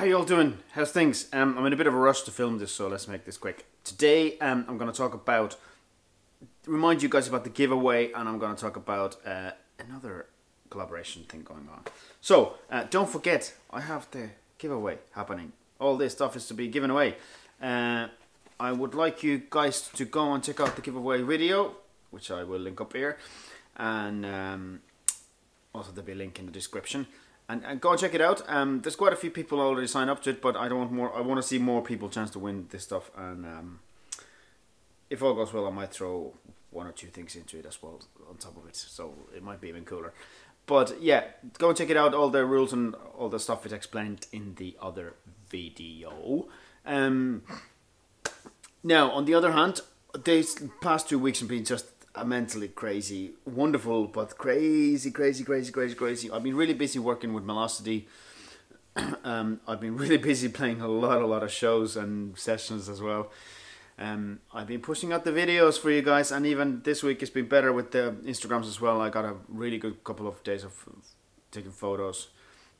How you all doing? How's things? Um, I'm in a bit of a rush to film this, so let's make this quick. Today, um, I'm going to talk about, remind you guys about the giveaway, and I'm going to talk about uh, another collaboration thing going on. So, uh, don't forget, I have the giveaway happening. All this stuff is to be given away. Uh, I would like you guys to go and check out the giveaway video, which I will link up here, and um, also there'll be a link in the description and, and go and check it out. Um, there's quite a few people already signed up to it, but I don't want more. I want to see more people chance to win this stuff, and um, if all goes well, I might throw one or two things into it as well on top of it, so it might be even cooler. But yeah, go and check it out. All the rules and all the stuff is explained in the other video. Um, now, on the other hand, these past two weeks have been just mentally crazy, wonderful, but crazy, crazy, crazy, crazy, crazy. I've been really busy working with Melosity. um, I've been really busy playing a lot, a lot of shows and sessions as well. Um, I've been pushing out the videos for you guys, and even this week it's been better with the Instagrams as well. I got a really good couple of days of taking photos,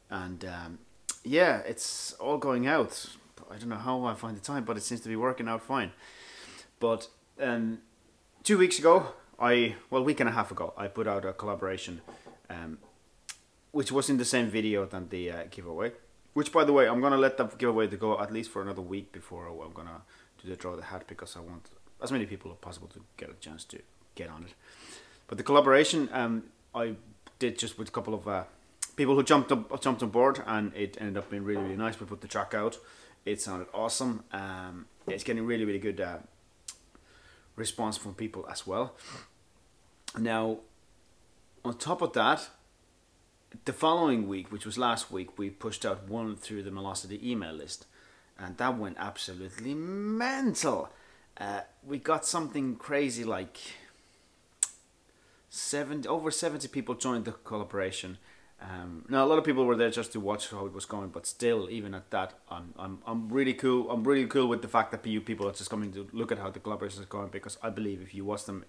and um, yeah, it's all going out. I don't know how I find the time, but it seems to be working out fine. But um, two weeks ago, I well, week and a half ago, I put out a collaboration, um, which was in the same video than the uh, giveaway. Which, by the way, I'm gonna let the giveaway to go at least for another week before I'm gonna do the draw the hat because I want as many people as possible to get a chance to get on it. But the collaboration, um, I did just with a couple of uh, people who jumped up, jumped on board, and it ended up being really, really nice. We put the track out. It sounded awesome. Um, it's getting really, really good uh, response from people as well. Now, on top of that, the following week, which was last week, we pushed out one through the Melosity email list, and that went absolutely mental. Uh, we got something crazy like 70, over 70 people joined the collaboration. Um, now a lot of people were there just to watch how it was going, but still, even at that, I'm I'm I'm really cool. I'm really cool with the fact that you people are just coming to look at how the collaboration is going because I believe if you watch them,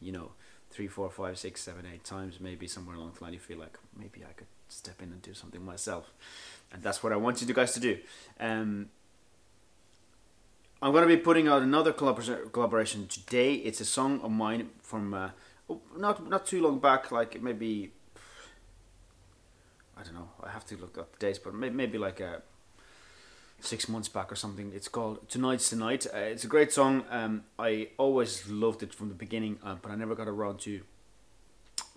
you know, three, four, five, six, seven, eight times, maybe somewhere along the line, you feel like maybe I could step in and do something myself, and that's what I want you guys to do. Um, I'm going to be putting out another collaboration today. It's a song of mine from uh, oh, not not too long back, like maybe I don't know. I have to look up the dates, but maybe like a uh, six months back or something. It's called Tonight's the Night. Uh, it's a great song. Um, I always loved it from the beginning, uh, but I never got around to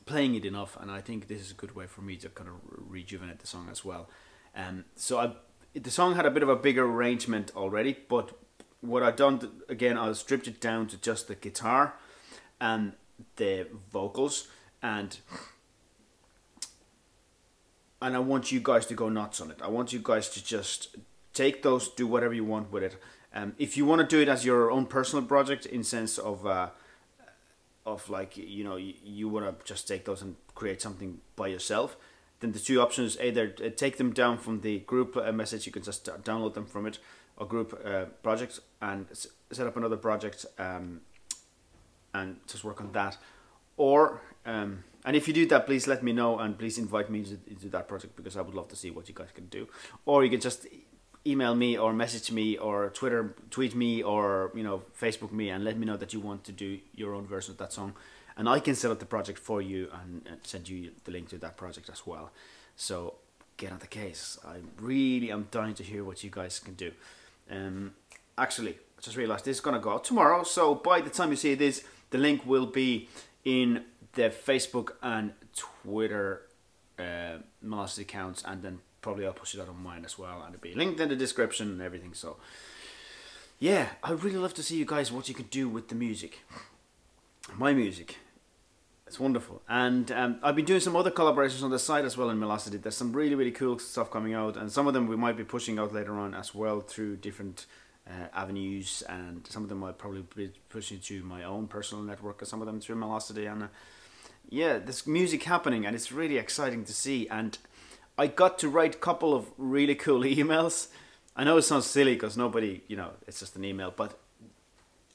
playing it enough. And I think this is a good way for me to kind of rejuvenate the song as well. Um, so I, the song had a bit of a bigger arrangement already, but what I've done again, I stripped it down to just the guitar and the vocals and and I want you guys to go nuts on it. I want you guys to just take those, do whatever you want with it. Um, if you want to do it as your own personal project, in sense of uh, of like you know you, you want to just take those and create something by yourself, then the two options either uh, take them down from the group uh, message, you can just download them from it, or group uh, project and set up another project um, and just work on that, or um, and if you do that, please let me know and please invite me into, into that project because I would love to see what you guys can do. Or you can just email me or message me or Twitter tweet me or you know Facebook me and let me know that you want to do your own version of that song. And I can set up the project for you and, send you the link to that project as well. So get on the case. I really am dying to hear what you guys can do. Um, actually I just realized this is gonna go out tomorrow. So by the time you see this the link will be in the Facebook and Twitter uh, accounts and then probably I'll push it out on mine as well and it'll be linked in the description and everything so. Yeah I'd really love to see you guys what you can do with the music. My music. It's wonderful. And um, I've been doing some other collaborations on the side as well in Melosity there's some really really cool stuff coming out and some of them we might be pushing out later on as well through different uh, avenues and some of them I'd probably be pushing to my own personal network and some of them through Melosity and uh, yeah there's music happening and it's really exciting to see and I got to write a couple of really cool emails. I know it sounds silly because nobody, you know, it's just an email, but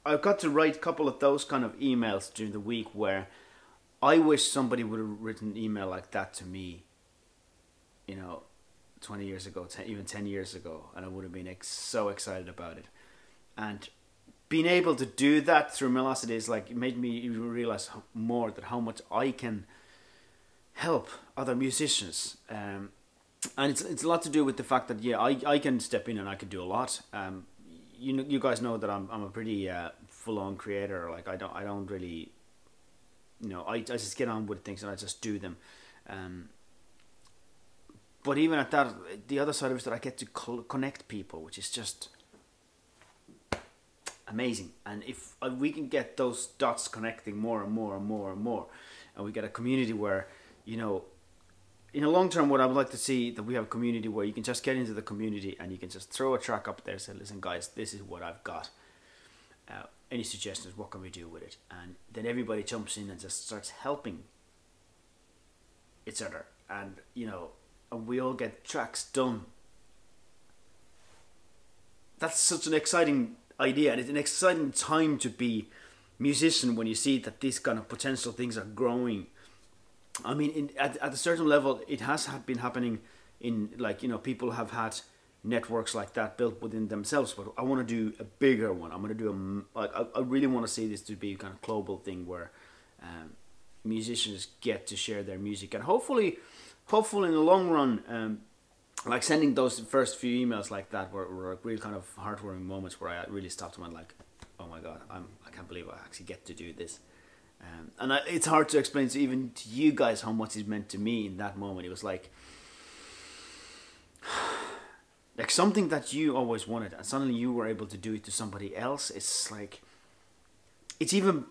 I got to write a couple of those kind of emails during the week where I wish somebody would have written an email like that to me, you know, 20 years ago, 10, even 10 years ago, and I would have been ex- so excited about it. And being able to do that through Melosity is like it made me realize more that how much I can help other musicians. Um, and it's it's a lot to do with the fact that yeah, I, I can step in and I can do a lot. Um, you know, you guys know that I'm I'm a pretty uh, full on creator. Like I don't I don't really, you know, I I just get on with things and I just do them. Um, but even at that, the other side of it is that I get to connect people, which is just amazing. And if uh, we can get those dots connecting more and more and more and more, and we get a community where, you know, in the long term, what I would like to see that we have a community where you can just get into the community and you can just throw a track up there, and say, listen, guys, this is what I've got. Uh, any suggestions? What can we do with it? And then everybody jumps in and just starts helping each other, and you know, and we all get tracks done. That's such an exciting idea, and it's an exciting time to be musician when you see that these kind of potential things are growing. I mean, in, at at a certain level, it has been happening in like you know people have had networks like that built within themselves. But I want to do a bigger one. I'm going to do a like I, I really want to see this to be a kind of global thing where um, musicians get to share their music and hopefully, hopefully in the long run. Um, like sending those first few emails like that were, were real kind of heartwarming moments where I really stopped and went like, oh my god, I'm I can't believe I actually get to do this. Um, and I, it's hard to explain to even to you guys how much it meant to me in that moment. It was like, like something that you always wanted, and suddenly you were able to do it to somebody else. It's like, it's even,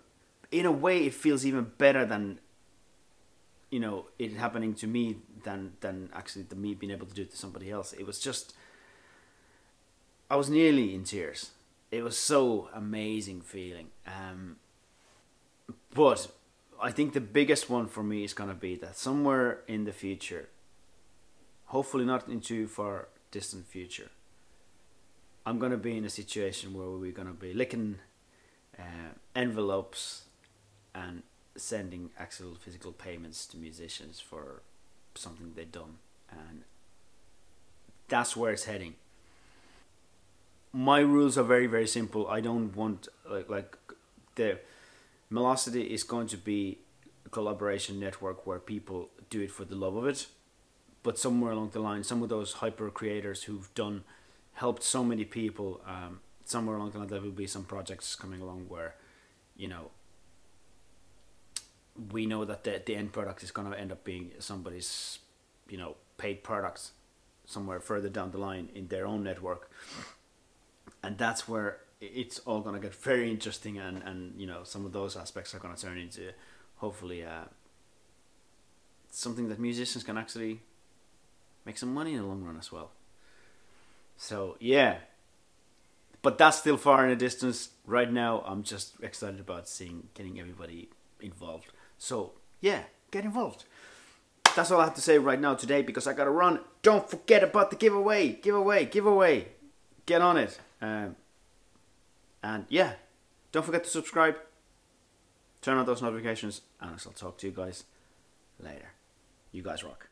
in a way, it feels even better than you know it happening to me than than actually the me being able to do it to somebody else. It was just I was nearly in tears. It was so amazing feeling. Um, but I think the biggest one for me is gonna be that somewhere in the future, hopefully not in too far distant future, I'm gonna be in a situation where we're gonna be licking uh, envelopes and sending actual physical payments to musicians for something they've done and that's where it's heading. My rules are very very simple. I don't want like like the Melosity is going to be a collaboration network where people do it for the love of it. But somewhere along the line some of those hyper creators who've done helped so many people um, somewhere along the line there will be some projects coming along where you know we know that the, the end product is going to end up being somebody's you know paid products somewhere further down the line in their own network. And that's where it's all going to get very interesting and and you know some of those aspects are going to turn into hopefully uh, something that musicians can actually make some money in the long run as well. So yeah. But that's still far in the distance. Right now i'm just excited about seeing getting everybody involved so, yeah, get involved. That's all I have to say right now today because I gotta run. Don't forget about the giveaway, giveaway, giveaway. Get on it. Um, and yeah, don't forget to subscribe, turn on those notifications, and I'll talk to you guys later. You guys rock.